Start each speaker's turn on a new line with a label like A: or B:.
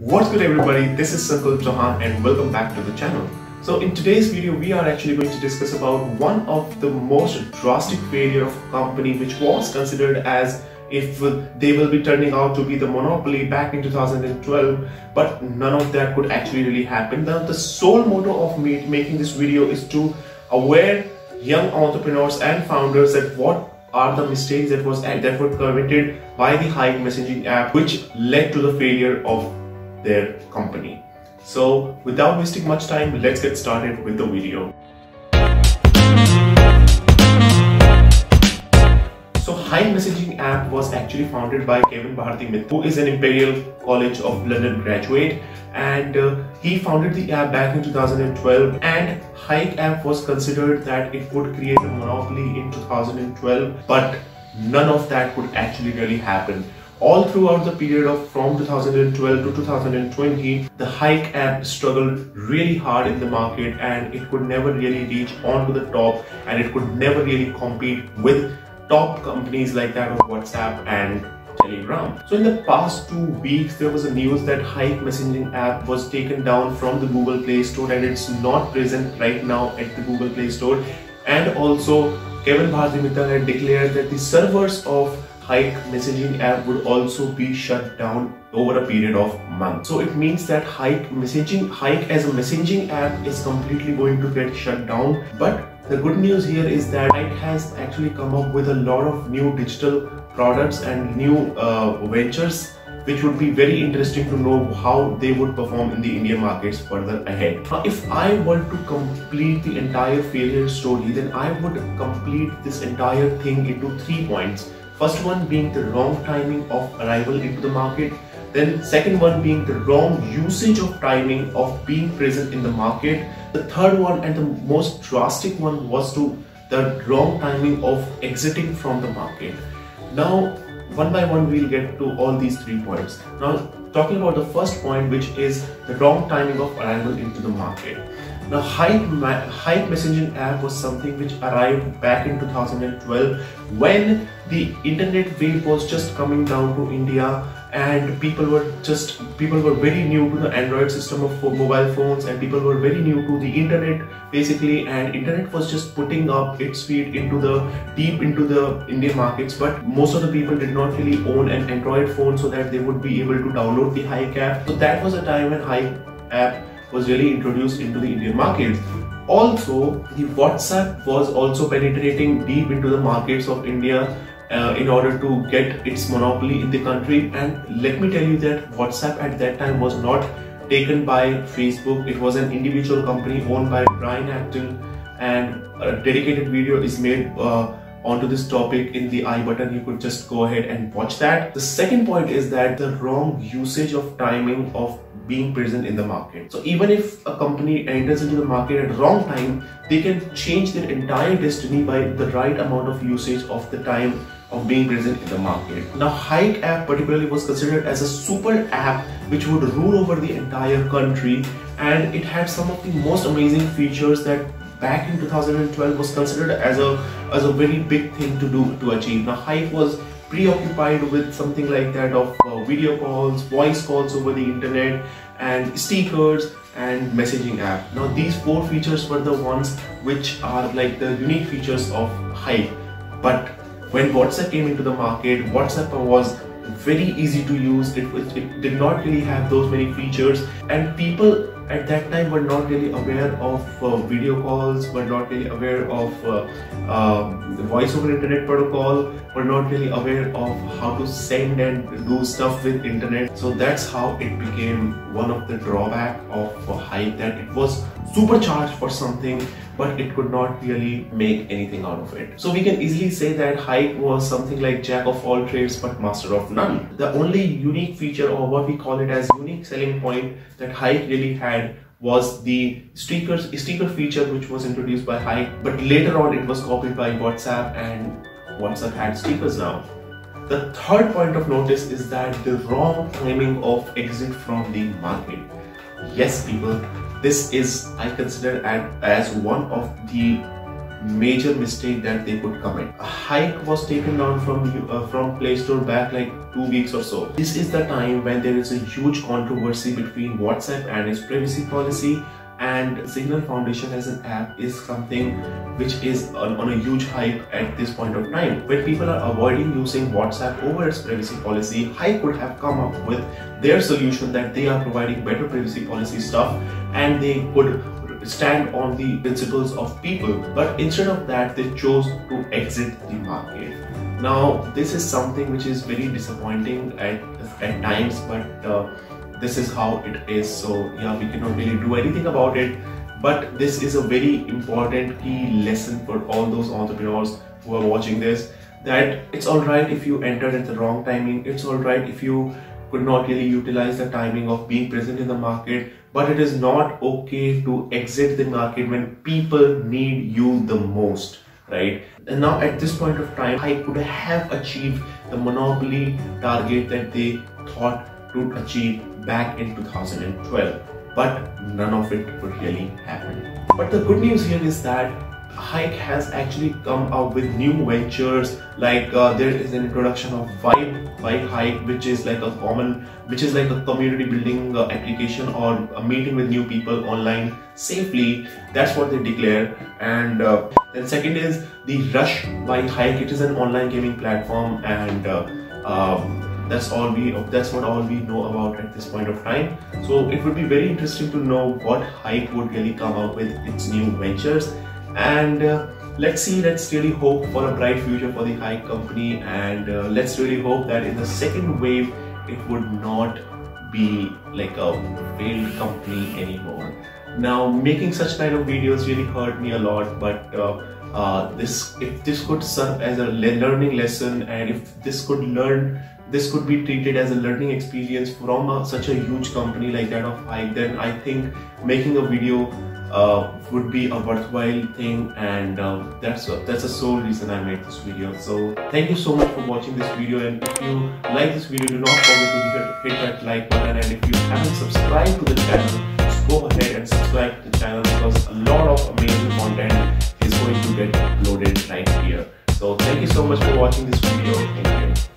A: What's good everybody, this is Sankalp Chauhan and welcome back to the channel. So in today's video, we are actually going to discuss about one of the most drastic failure of a company which was considered as if they will be turning out to be the monopoly back in 2012 but none of that could actually really happen. Now the sole motto of me making this video is to aware young entrepreneurs and founders that what are the mistakes that was that were committed by the Hike messaging app which led to the failure of their company. So without wasting much time, let's get started with the video. So Hike messaging app was actually founded by Kavin Bharti Mittal, who is an Imperial College of London graduate and uh, he founded the app back in 2012 and Hike app was considered that it would create a monopoly in 2012 but none of that could actually really happen all throughout the period of from 2012 to 2020 the hike app struggled really hard in the market and it could never really reach onto the top and it could never really compete with top companies like that of whatsapp and telegram. So in the past two weeks there was a news that hike messaging app was taken down from the google play store and it's not present right now at the google play store. And also kavin bharti mittal had declared that the servers of Hike messaging app would also be shut down over a period of months. So it means that Hike messaging, Hike as a messaging app is completely going to get shut down. But the good news here is that Hike has actually come up with a lot of new digital products and new uh, ventures which would be very interesting to know how they would perform in the Indian markets further ahead. Now, if I were to complete the entire failure story, then I would complete this entire thing into three points. First one being the wrong timing of arrival into the market. Then second one being the wrong usage of timing of being present in the market. The third one and the most drastic one was to the wrong timing of exiting from the market. Now, one by one, we'll get to all these three points. Now, talking about the first point, which is the wrong timing of arrival into the market. Now, Hike, Hike messaging app was something which arrived back in 2012 when the internet wave was just coming down to India and people were just people were very new to the android system of mobile phones and people were very new to the internet basically and internet was just putting up its feet into the deep into the indian markets but most of the people did not really own an android phone so that they would be able to download the hike app. So that was a time when hike app was really introduced into the indian market also the whatsapp was also penetrating deep into the markets of india uh, in order to get its monopoly in the country. And let me tell you that WhatsApp at that time was not taken by Facebook. It was an individual company owned by Brian Acton, and a dedicated video is made. Uh, onto this topic in the i button you could just go ahead and watch that the second point is that the wrong usage of timing of being present in the market so even if a company enters into the market at wrong time they can change their entire destiny by the right amount of usage of the time of being present in the market. Now Hike app particularly was considered as a super app which would rule over the entire country and it had some of the most amazing features that back in 2012 was considered as a as a very big thing to do to achieve. Now Hike was preoccupied with something like that of uh, video calls, voice calls over the internet and stickers and messaging app. Now these four features were the ones which are like the unique features of Hike. But when WhatsApp came into the market, WhatsApp was very easy to use. It, it, it did not really have those many features and people at that time we were not really aware of uh, video calls, were not really aware of uh, uh, voice over internet protocol, were not really aware of how to send and do stuff with internet. So that's how it became one of the drawback of Hike that it was supercharged for something but it could not really make anything out of it. So we can easily say that Hike was something like jack of all trades but master of none. The only unique feature or what we call it as unique selling point that Hike really had was the stickers sticker feature which was introduced by Hike but later on it was copied by WhatsApp and WhatsApp had stickers now. The third point of notice is that the wrong timing of exit from the market. Yes people, this is I consider as one of the major mistake that they could commit. A hike was taken down from uh, from Play Store back like two weeks or so. This is the time when there is a huge controversy between WhatsApp and its privacy policy and Signal Foundation as an app is something which is on, on, a huge hype at this point of time. When people are avoiding using WhatsApp over its privacy policy, Hike could have come up with their solution that they are providing better privacy policy stuff and they could stand on the principles of people but instead of that they chose to exit the market now this is something which is very disappointing at, at times but uh, this is how it is. So yeah we cannot really do anything about it. But this is a very important key lesson for all those entrepreneurs who are watching this that it's all right if you entered at the wrong timing. It's all right if you could not really utilize the timing of being present in the market. But it is not okay to exit the market when people need you the most right? And now at this point of time i could have achieved the monopoly target that they thought to achieve back in 2012 but none of it could really happen. But the good news here is that Hike has actually come up with new ventures like uh, there is an introduction of Vibe Vibe Hike which is like a common which is like a community building uh, application or a meeting with new people online safely. That's what they declare. And uh, then second is the Rush by Hike. It is an online gaming platform and um, that's all we that's what all we know about at this point of time. So it would be very interesting to know what Hike would really come up with its new ventures. And uh, let's see let's really hope for a bright future for the Hike company. And uh, let's really hope that in the second wave it would not be like a failed company anymore. Now making such kind of videos really hurt me a lot. But uh, uh, this if this could serve as a learning lesson and if this could learn this could be treated as a learning experience from a, such a huge company like that of Hike then I think making a video uh, would be a worthwhile thing and uh, that's a, that's the sole reason I made this video. So thank you so much for watching this video and if you like this video do not forget to hit, hit that like button and if you haven't subscribed to the channel just go ahead and subscribe to the channel because a lot of amazing content is going to get uploaded right here. So thank you so much for watching this video.